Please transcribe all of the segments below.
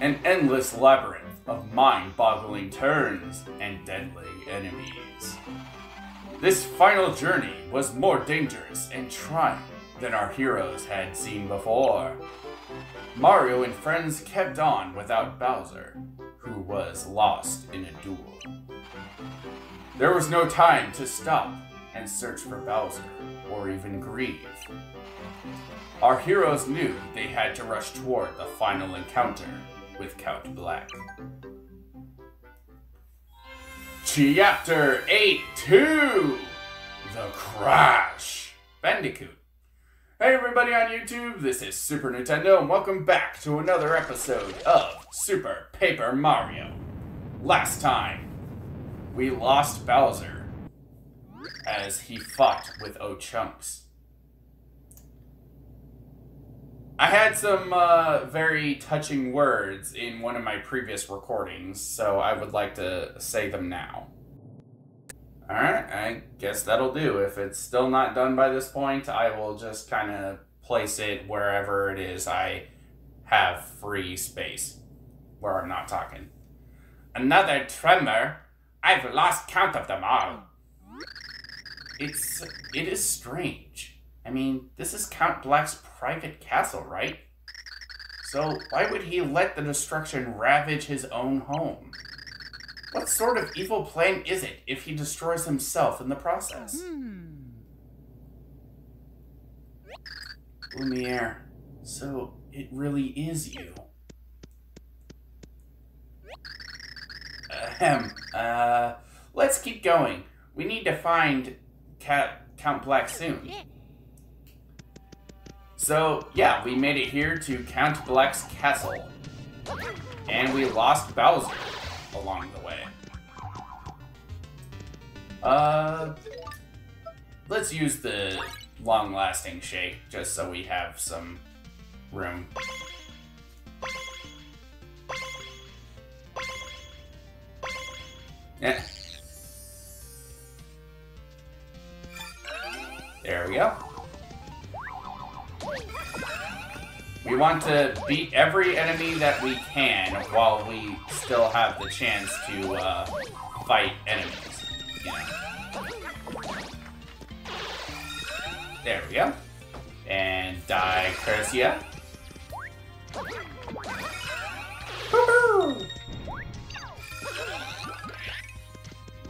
An endless labyrinth of mind-boggling turns and deadly enemies. This final journey was more dangerous and trying than our heroes had seen before. Mario and friends kept on without Bowser, who was lost in a duel. There was no time to stop and search for Bowser, or even grieve. Our heroes knew they had to rush toward the final encounter with Count Bleck. Chapter 8 2 The Crash Bandicoot. Hey everybody on YouTube, this is Super New10doh, and welcome back to another episode of Super Paper Mario. Last time, we lost Bowser as he fought with O'Chunks. I had some uh, very touching words in one of my previous recordings, so I would like to say them now. Alright, I guess that'll do. If it's still not done by this point, I will just kind of place it wherever it is I have free space, where I'm not talking. Another tremor. I've lost count of them all. It's it is strange. I mean, this is Count Bleck's private castle, right? So why would he let the destruction ravage his own home? What sort of evil plan is it if he destroys himself in the process? Hmm. Lumiere, so it really is you. Ahem. Uh, let's keep going. We need to find Count Bleck soon. So, yeah, we made it here to Count Bleck's castle. And we lost Bowser along the way. Uh, let's use the long-lasting shake just so we have some room. Yeah. There we go. We want to beat every enemy that we can while we still have the chance to uh, fight enemies. There we go. And die, Cursya.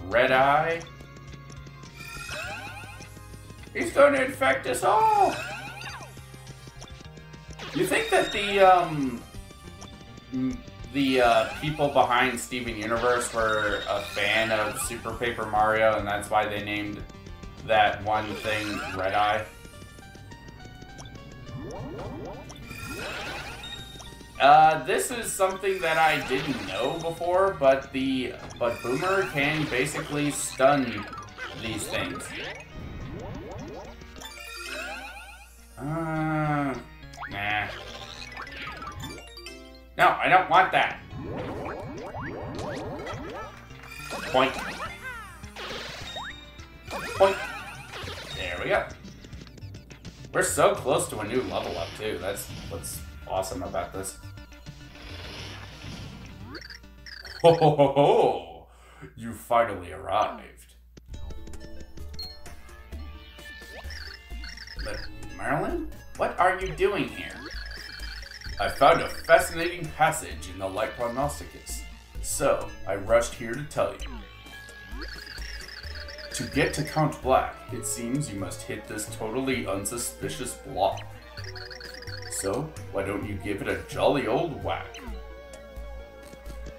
Red Eye. He's going to infect us all! You think that the um the uh, people behind Steven Universe were a fan of Super Paper Mario, and that's why they named that one thing Red Eye? Uh, this is something that I didn't know before, but the but Boomer can basically stun these things. Uh, No, I don't want that. Point. Point. There we go. We're so close to a new level up, too. That's what's awesome about this. Ho ho ho ho! You finally arrived. But Merlon? What are you doing here? I found a fascinating passage in the Light Prognosticus, so I rushed here to tell you. To get to Count Bleck, it seems you must hit this totally unsuspicious block. So, why don't you give it a jolly old whack?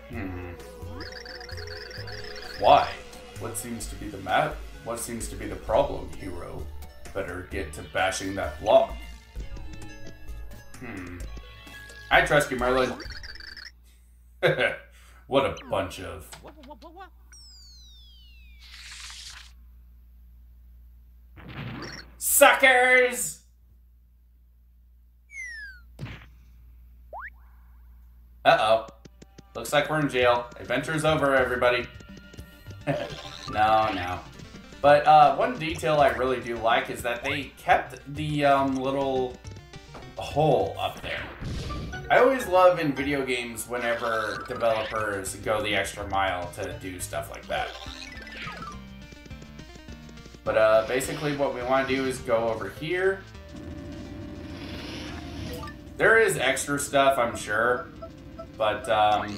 Hmm. Why? What seems to be the mat? What seems to be the problem, hero? Better get to bashing that block. Hmm. I trust you, Merlon. what a bunch of... Suckers! Uh-oh. Looks like we're in jail. Adventure's over, everybody. no, no. But uh, one detail I really do like is that they kept the um, little hole up there. I always love in video games whenever developers go the extra mile to do stuff like that. But uh, basically what we want to do is go over here. There is extra stuff, I'm sure. But, um,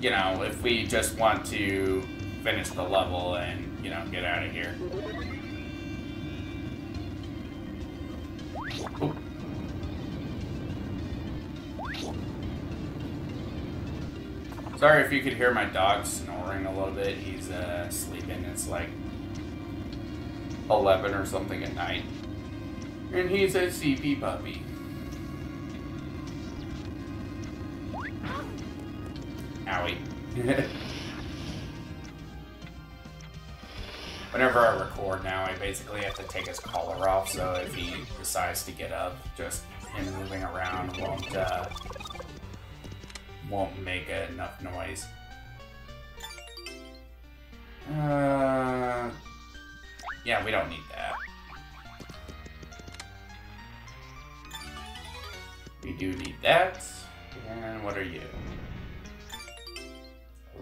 you know, if we just want to finish the level and, you know, get out of here. Sorry if you could hear my dog snoring a little bit. He's uh, sleeping. It's like 11 or something at night. And he's a CP puppy. Owie. Whenever I record now, I basically have to take his collar off, so if he decides to get up, just him moving around won't, uh, won't make enough noise. Uh, yeah, we don't need that. We do need that. And what are you?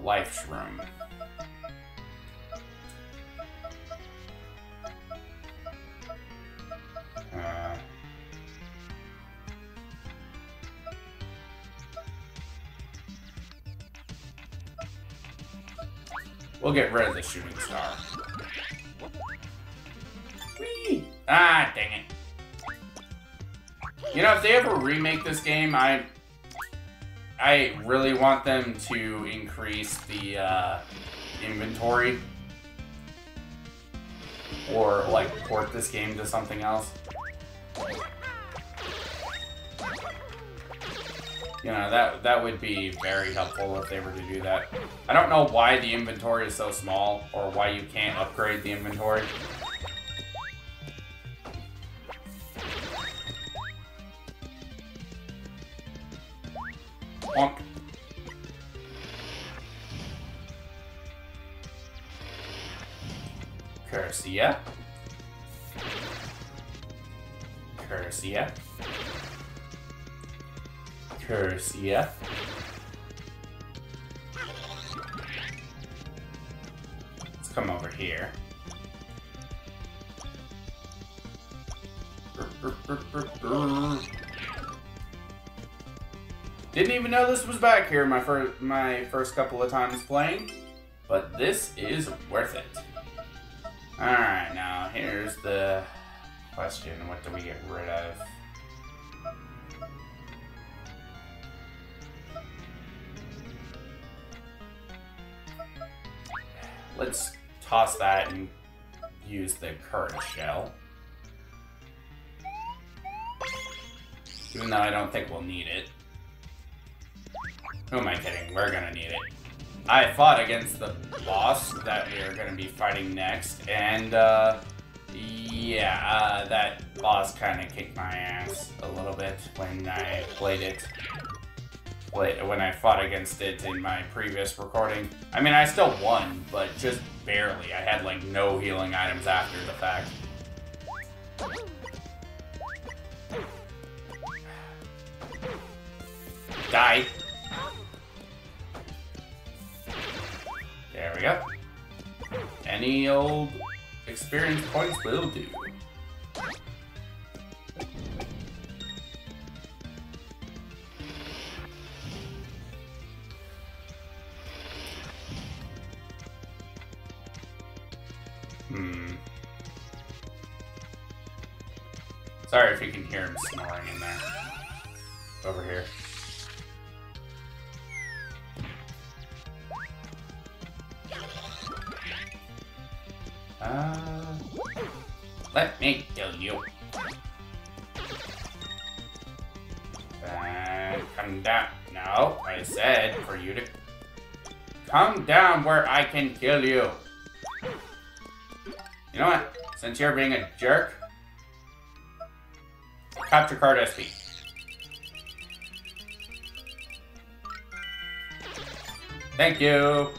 Life Shroom. We'll get rid of the shooting star. Whee! Ah, dang it. You know, if they ever remake this game, I I really want them to increase the uh, inventory or like port this game to something else. You know, that that would be very helpful if they were to do that. I don't know why the inventory is so small or why you can't upgrade the inventory. Bonk. Cursya. Cursya. Cursya. Come over here. Didn't even know this was back here my first my first couple of times playing, but this is worth it. Alright, now here's the question. What do we get rid of? Let's toss that and use the Courage Shell. Even though I don't think we'll need it. Who am I kidding? We're gonna need it. I fought against the boss that we are gonna be fighting next, and uh, yeah, uh, that boss kind of kicked my ass a little bit when I played it. When I fought against it in my previous recording. I mean, I still won, but just barely. I had like no healing items after the fact. Die. There we go. Any old experience points will do. Let me kill you. And come down. No, I said for you to come down where I can kill you. You know what? Since you're being a jerk, Catch Card SP. Thank you.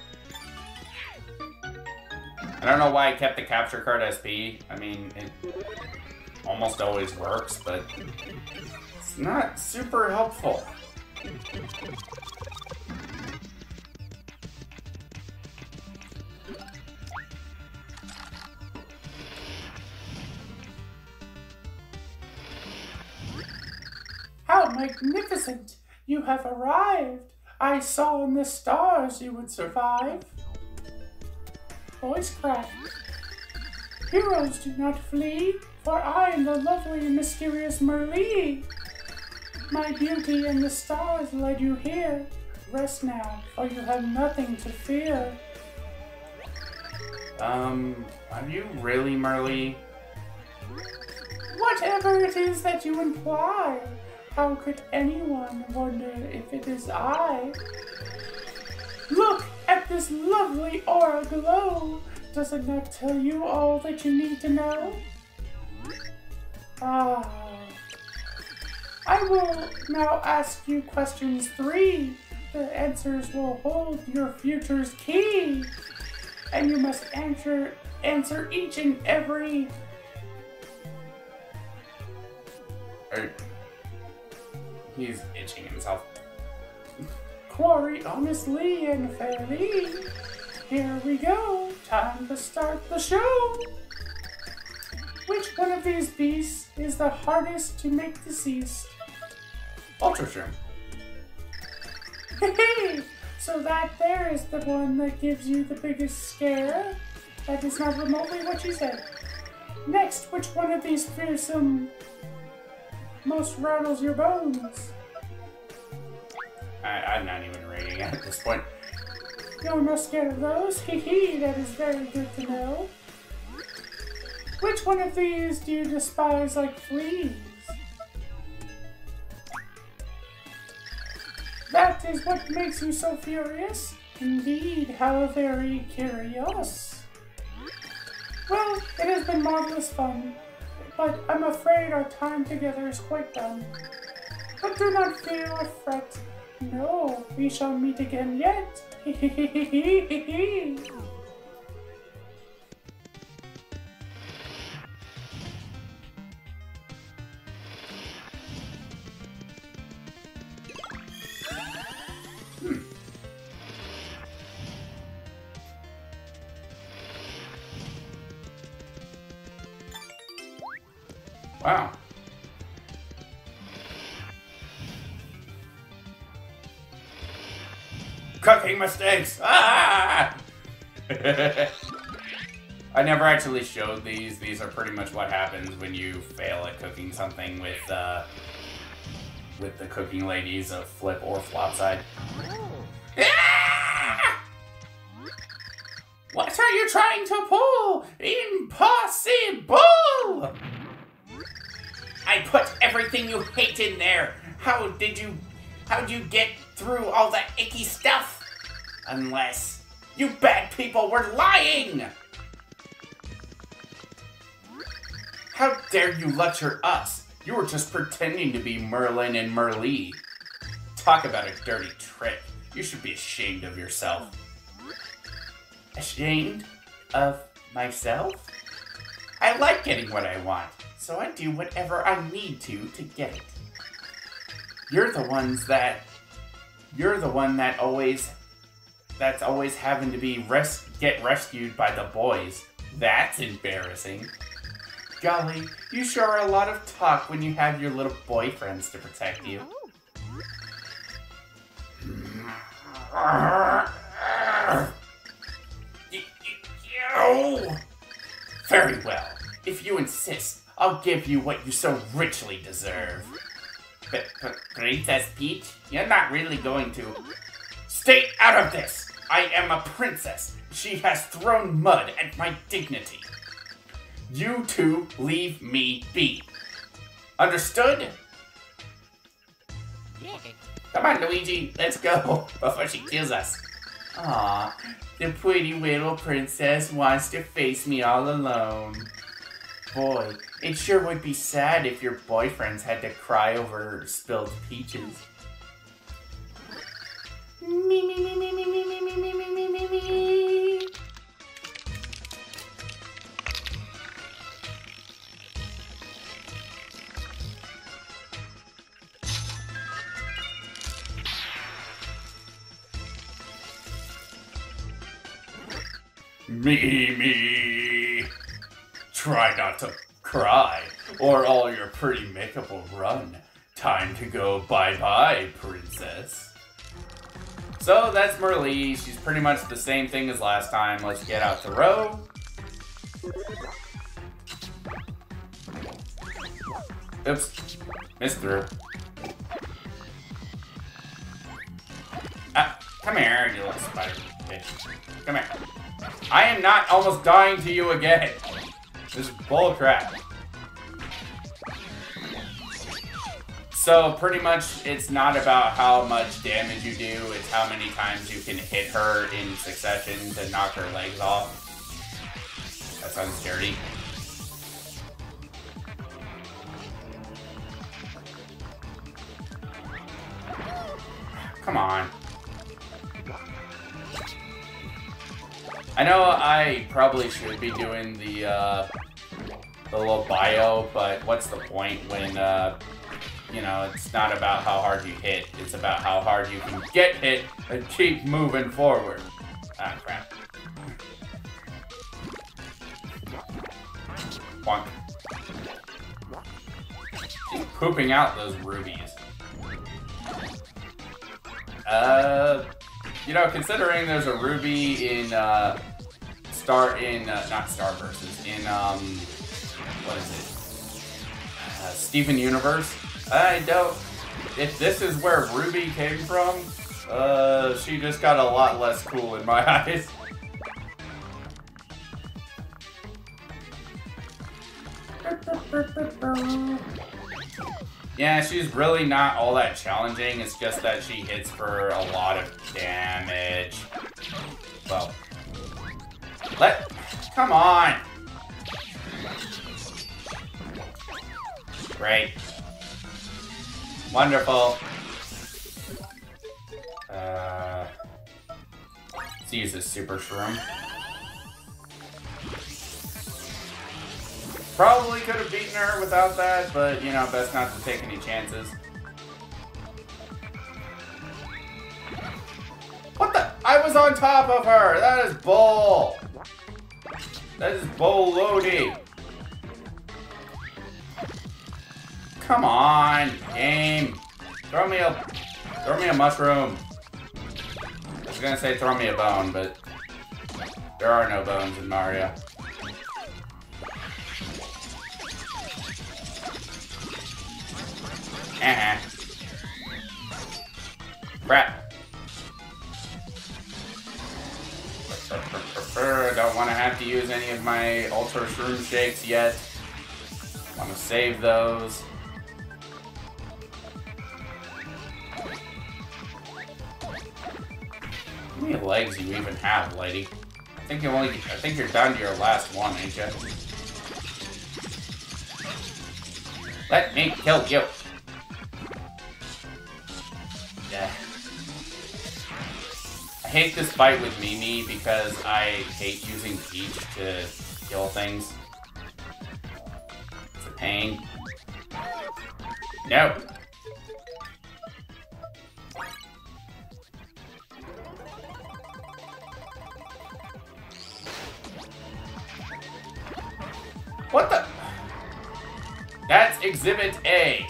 I don't know why I kept the Catch Card SP. I mean, it almost always works, but It's not super helpful. How magnificent! You have arrived! I saw in the stars you would survive. Voice crack. Heroes do not flee, for I am the lovely and mysterious Merlee. My beauty and the stars led you here. Rest now, for you have nothing to fear. Um, are you really Merlee? Whatever it is that you imply, how could anyone wonder if it is I? Look this lovely aura glow. Does it not tell you all that you need to know? Ah. I will now ask you questions three. The answers will hold your future's key. And you must answer answer each and every Or he's itching himself. Quarry honestly and fairly. Here we go. Time to start the show. Which one of these beasts is the hardest to make deceased? Ultra Shroom. Hey, so that there is the one that gives you the biggest scare. That is not remotely what you said. Next, which one of these fearsome most rattles your bones? I, I'm not even reading at this point. You're not scared of those? Hee, that is very good to know. Which one of these do you despise like fleas? That is what makes you so furious? Indeed, how very curious. Well, it has been marvelous fun, but I'm afraid our time together is quite done. But do not fear or fret. No, we shall meet again yet. mistakes! Ah! I never actually showed these. These are pretty much what happens when you fail at cooking something with uh, with the cooking ladies of flip or flop side. Ah! What are you trying to pull? Impossible! I put everything you hate in there. How did you how'd you get through all that icky stuff? Unless you bad people were lying! How dare you lecture us? You were just pretending to be Merlon and Merlee. Talk about a dirty trick. You should be ashamed of yourself. Ashamed of myself? I like getting what I want, so I do whatever I need to to get it. You're the ones that you're the one that always that's always having to be res- get rescued by the boys. That's embarrassing. Golly, you sure are a lot of talk when you have your little boyfriends to protect you. Very well. If you insist, I'll give you what you so richly deserve. But, but Princess Peach, you're not really going to. Stay out of this! I am a princess. She has thrown mud at my dignity. You two leave me be. Understood? Okay. Come on, Luigi, let's go before she kills us. Aw, the pretty little princess wants to face me all alone. Boy, it sure would be sad if your boyfriends had to cry over spilled peaches. Me, me, me, me, me, to cry, or all your pretty makeup will run. Time to go bye-bye, princess. So that's Merlee. She's pretty much the same thing as last time. Let's get out Thoreau. Oops. Missed through. Ah, come here, you little spider bitch. Come here. I am not almost dying to you again. This is bullcrap. So pretty much it's not about how much damage you do, it's how many times you can hit her in succession to knock her legs off. That sounds dirty. Come on. I know I probably should be doing the, uh, the little bio, but what's the point when, uh, you know, it's not about how hard you hit, it's about how hard you can get hit and keep moving forward. Ah, crap. Bonk. She's pooping out those rubies. Uh, you know, considering there's a ruby in uh, Star in uh, not Star Versus in um, what is it? Uh, Steven Universe. I don't. If this is where Ruby came from, uh, she just got a lot less cool in my eyes. Yeah, she's really not all that challenging. It's just that she hits for a lot of damage. Well, let... Come on! Great. Wonderful. Uh, let's use this super shroom. Probably could have beaten her without that, but, you know, best not to take any chances. What the? I was on top of her! That is bull! That is bull loady. Come on, game. Throw me a, throw me a mushroom. I was gonna say throw me a bone, but there are no bones in Mario. Uh-huh. Crap. Don't want to have to use any of my Ultra Shroom Shakes yet. I want to save those. Many legs you even have, lady? I think you only. I think you're down to your last one, ain't you? Let me kill you. Yeah. I hate this fight with Mimi because I hate using Peach to kill things. It's a pain. No. What the? That's Exhibit A.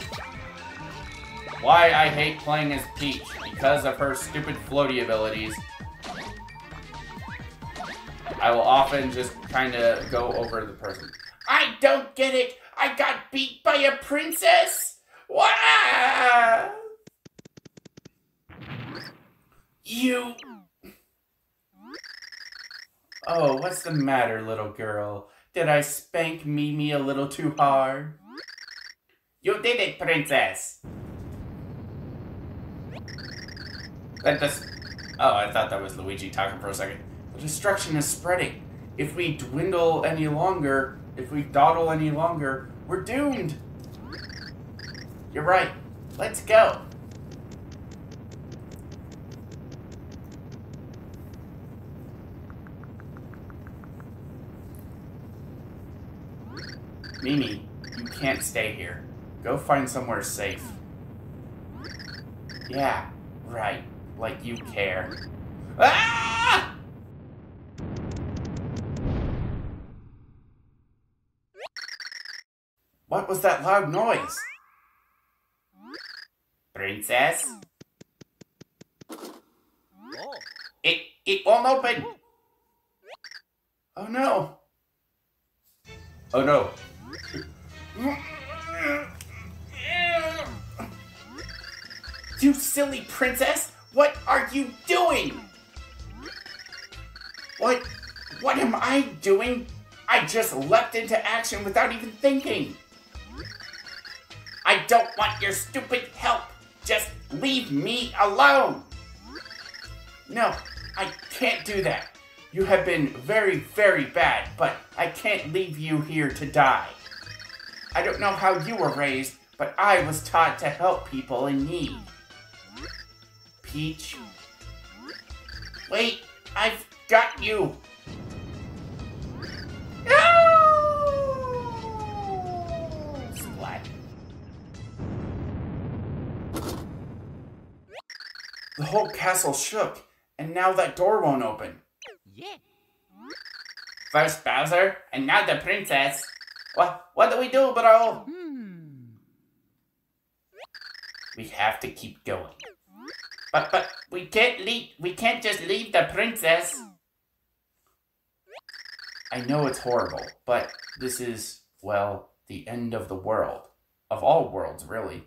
Why I hate playing as Peach. Because of her stupid floaty abilities. I will often just kind of go over the person. I don't get it! I got beat by a princess? What? You... Oh, what's the matter, little girl? Did I spank Mimi a little too hard? You did it, princess! That. Oh, I thought that was Luigi talking for a second. The destruction is spreading. If we dwindle any longer, if we dawdle any longer, we're doomed. You're right. Let's go. Mimi, you can't stay here. Go find somewhere safe. Yeah, right. Like you care. Ah! What was that loud noise? Princess? It, it won't open! Oh no! Oh no, You silly princess! What are you doing? What? What am I doing? I just leapt into action without even thinking. I don't want your stupid help. Just leave me alone. No, I can't do that. You have been very, very bad, but I can't leave you here to die. I don't know how you were raised, but I was taught to help people in need. Peach? Wait, I've got you! Splat. The whole castle shook, and now that door won't open. Yeah. First Bowser, and now the princess. What, what do we do, bro? Hmm. We have to keep going. But, but, we can't leave, we can't just leave the princess. I know it's horrible, but this is, well, the end of the world. Of all worlds, really.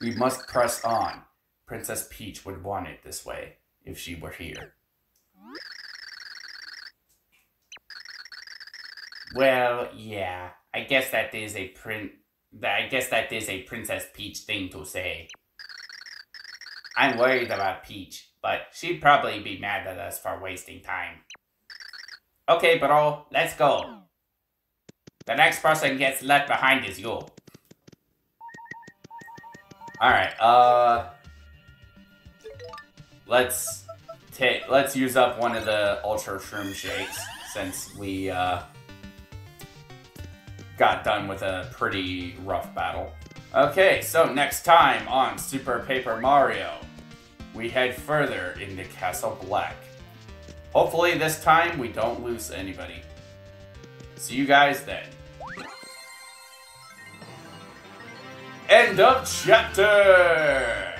We must press on. Princess Peach would want it this way, if she were here. Well, yeah. I guess that is a prin. That I guess that is a Princess Peach thing to say. I'm worried about Peach, but she'd probably be mad at us for wasting time. Okay, bro, let's go. The next person gets left behind is you. Alright, uh... Let's take, let's use up one of the Ultra Shroom Shakes, since we, uh... Got done with a pretty rough battle. Okay, so next time on Super Paper Mario, we head further into Castle Bleck. Hopefully this time we don't lose anybody. See you guys then. End of chapter!